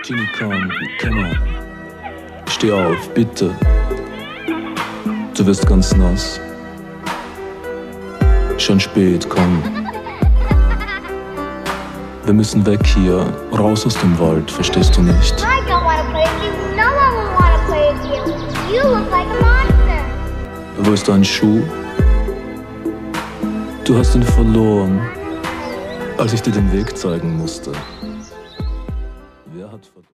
Ginny, komm, komm on. Steh auf, bitte. Du wirst ganz nass. Schon spät, komm. Wir müssen weg hier, raus aus dem Wald, verstehst du nicht? I don't want to play with you. No one will want to play with you. You look like a monster. Wo ist dein Schuh? Du hast ihn verloren, als ich dir den Weg zeigen musste. Allah'a hatırladım.